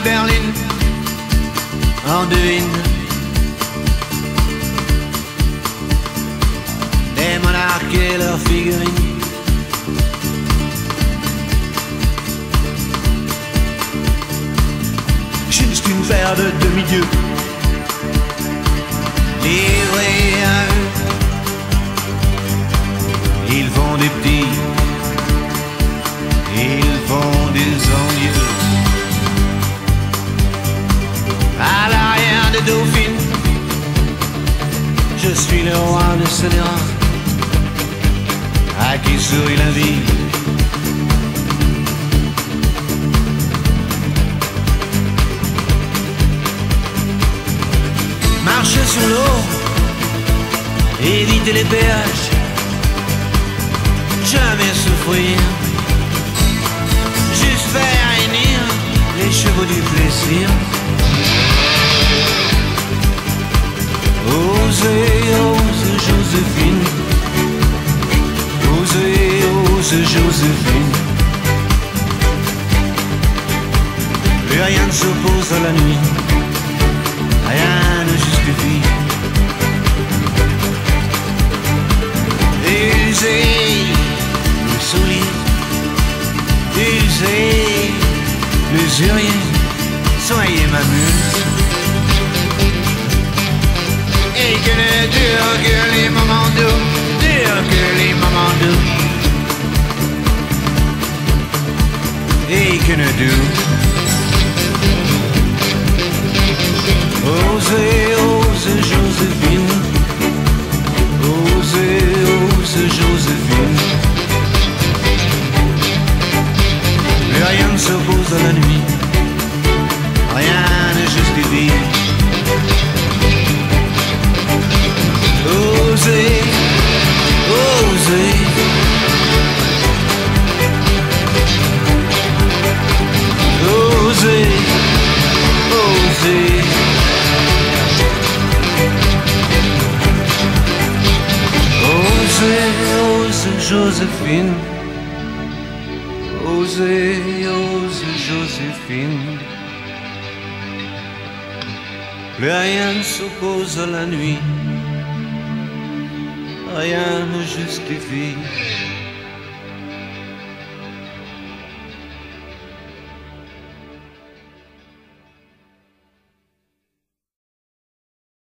Berlin en devine. Des monarques et leurs figurines. Juste une paire de demi-dieux je suis le roi de Sénéra, à qui sourit la vie. Marcher sur l'eau, éviter les péages, jamais souffrir, juste faire réunir les chevaux du plaisir. Ose Joséphine. Osez, ose Joséphine. Plus rien ne s'oppose à la nuit. Rien ne justifie. Usez le sourire. Usez l'usurier. Soyez ma muse. Et que ne durent que les Que ne doux. Osez, ose Joséphine. Osez, ose Joséphine. Plus rien ne s'oppose à la nuit. Rien ne justifie. Osez, osez. Osez, Joséphine. Osez, osez Joséphine. Plus rien ne s'oppose à la nuit rien ne justifie